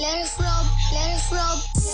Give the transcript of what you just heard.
Let us flow. let us flow.